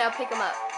Now pick them up.